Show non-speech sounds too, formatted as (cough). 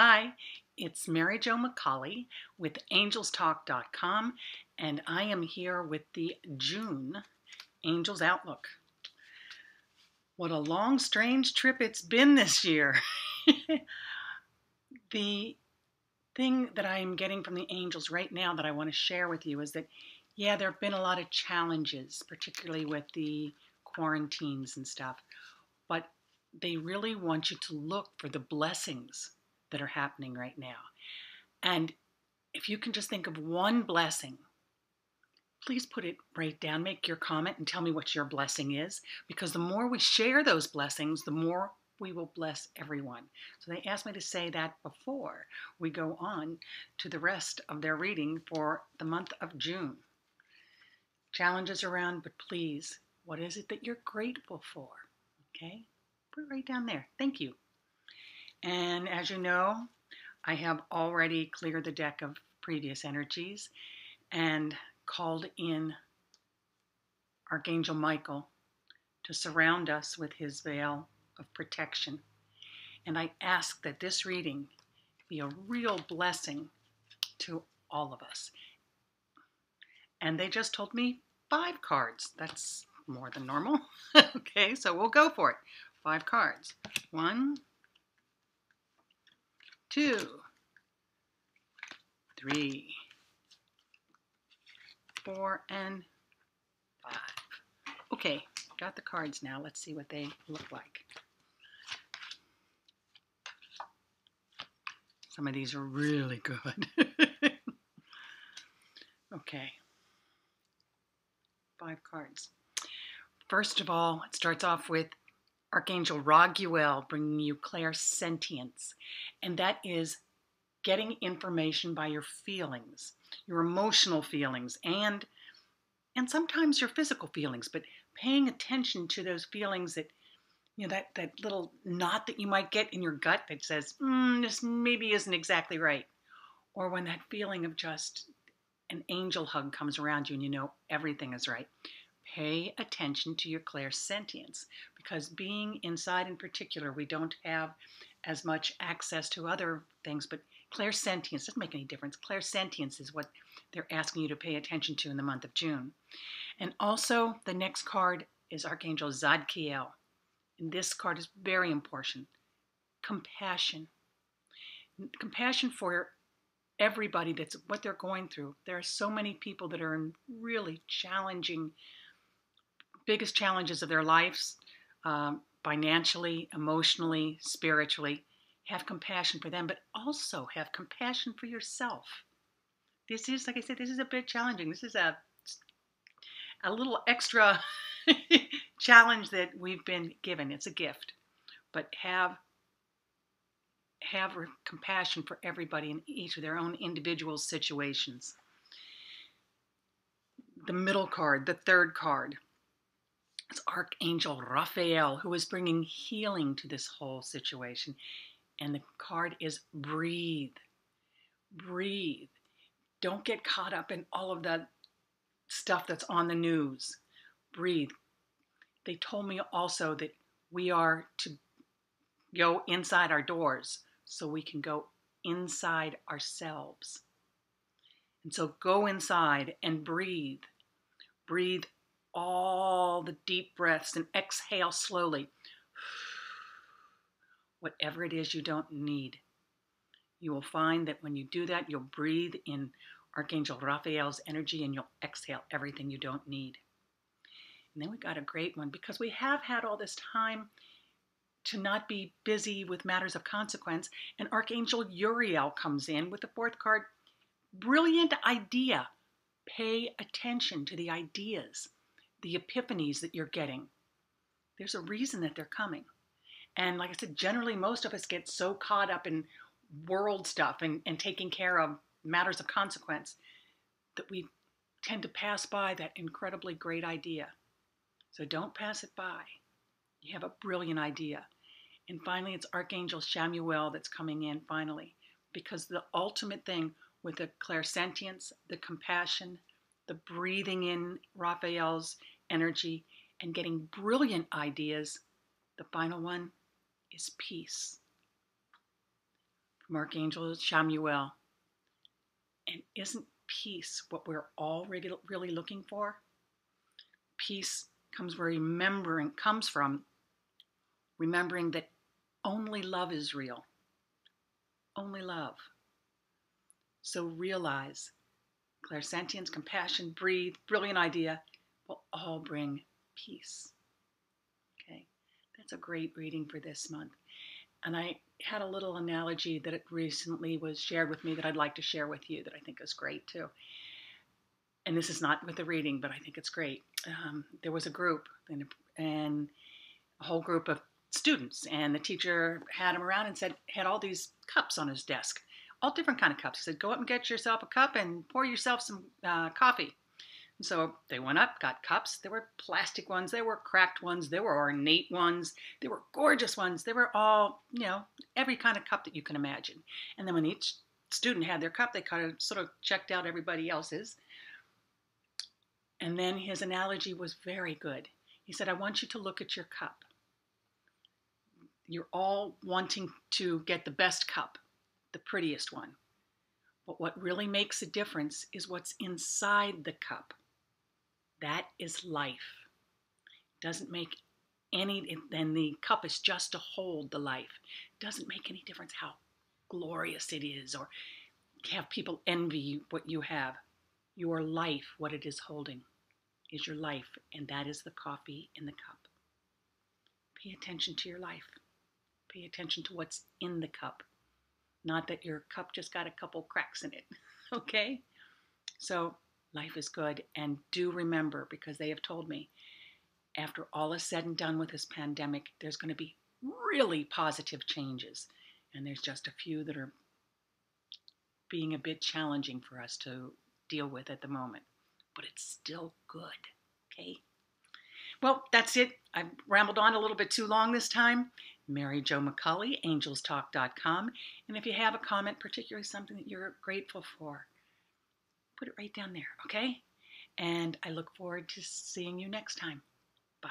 Hi, it's Mary Jo McCauley with angelstalk.com, and I am here with the June Angels Outlook. What a long, strange trip it's been this year. (laughs) the thing that I am getting from the angels right now that I want to share with you is that, yeah, there have been a lot of challenges, particularly with the quarantines and stuff, but they really want you to look for the blessings that are happening right now. And if you can just think of one blessing, please put it right down. Make your comment and tell me what your blessing is, because the more we share those blessings, the more we will bless everyone. So they asked me to say that before we go on to the rest of their reading for the month of June. Challenges around, but please, what is it that you're grateful for? Okay? Put it right down there. Thank you. And as you know, I have already cleared the deck of previous energies and called in Archangel Michael to surround us with his veil of protection. And I ask that this reading be a real blessing to all of us. And they just told me five cards. That's more than normal. (laughs) okay, so we'll go for it. Five cards. One, two, three, four, and five. Okay, got the cards now. Let's see what they look like. Some of these are really good. (laughs) okay, five cards. First of all, it starts off with Archangel Raguel bringing you clairsentience, and that is getting information by your feelings, your emotional feelings, and and sometimes your physical feelings, but paying attention to those feelings that you know that that little knot that you might get in your gut that says mm, this maybe isn't exactly right, or when that feeling of just an angel hug comes around you and you know everything is right pay attention to your clairsentience because being inside in particular we don't have as much access to other things but clairsentience doesn't make any difference. Clairsentience is what they're asking you to pay attention to in the month of june. And also the next card is archangel zadkiel. And this card is very important. Compassion. Compassion for everybody that's what they're going through. There are so many people that are in really challenging biggest challenges of their lives, um, financially, emotionally, spiritually. Have compassion for them, but also have compassion for yourself. This is, like I said, this is a bit challenging. This is a a little extra (laughs) challenge that we've been given. It's a gift, but have have compassion for everybody in each of their own individual situations. The middle card, the third card, it's Archangel Raphael who is bringing healing to this whole situation. And the card is breathe. Breathe. Don't get caught up in all of the stuff that's on the news. Breathe. They told me also that we are to go inside our doors so we can go inside ourselves. And so go inside and breathe. Breathe all the deep breaths and exhale slowly. (sighs) Whatever it is you don't need. You will find that when you do that, you'll breathe in Archangel Raphael's energy and you'll exhale everything you don't need. And then we got a great one because we have had all this time to not be busy with matters of consequence. And Archangel Uriel comes in with the fourth card. Brilliant idea. Pay attention to the ideas the epiphanies that you're getting. There's a reason that they're coming. And like I said, generally, most of us get so caught up in world stuff and, and taking care of matters of consequence that we tend to pass by that incredibly great idea. So don't pass it by. You have a brilliant idea. And finally, it's Archangel Chamuel that's coming in finally, because the ultimate thing with the clairsentience, the compassion, the breathing in Raphael's energy, and getting brilliant ideas. The final one is peace. from Archangel Chamuel. And isn't peace what we're all really, really looking for? Peace comes where remembering comes from remembering that only love is real. Only love. So realize clairsentience, compassion, breathe, brilliant idea will all bring peace. Okay, that's a great reading for this month. And I had a little analogy that it recently was shared with me that I'd like to share with you that I think is great too. And this is not with the reading, but I think it's great. Um, there was a group and, and a whole group of students, and the teacher had him around and said had all these cups on his desk, all different kind of cups. He said, "Go up and get yourself a cup and pour yourself some uh, coffee." So they went up, got cups. There were plastic ones, there were cracked ones, there were ornate ones, there were gorgeous ones. They were all, you know, every kind of cup that you can imagine. And then when each student had their cup, they kind of sort of checked out everybody else's. And then his analogy was very good. He said, I want you to look at your cup. You're all wanting to get the best cup, the prettiest one. But what really makes a difference is what's inside the cup. That is life. It Doesn't make any, then the cup is just to hold the life. It Doesn't make any difference how glorious it is or have people envy what you have. Your life, what it is holding, is your life, and that is the coffee in the cup. Pay attention to your life. Pay attention to what's in the cup. Not that your cup just got a couple cracks in it. (laughs) okay? So life is good. And do remember, because they have told me, after all is said and done with this pandemic, there's going to be really positive changes. And there's just a few that are being a bit challenging for us to deal with at the moment. But it's still good, okay? Well, that's it. I've rambled on a little bit too long this time. Mary Jo McCauley, angelstalk.com. And if you have a comment, particularly something that you're grateful for, put it right down there, okay? And I look forward to seeing you next time. Bye.